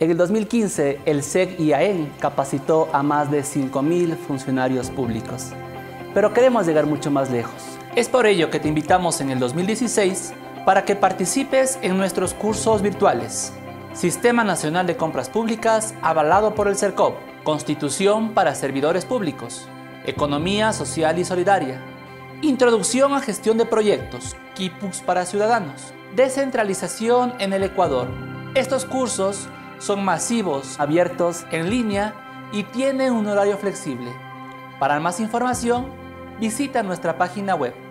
En el 2015, el SEC IAEN capacitó a más de 5.000 funcionarios públicos. Pero queremos llegar mucho más lejos. Es por ello que te invitamos en el 2016 para que participes en nuestros cursos virtuales. Sistema Nacional de Compras Públicas avalado por el CERCOP. Constitución para servidores públicos. Economía social y solidaria. Introducción a gestión de proyectos. KIPUX para ciudadanos. Descentralización en el Ecuador. Estos cursos son masivos, abiertos, en línea y tienen un horario flexible. Para más información, visita nuestra página web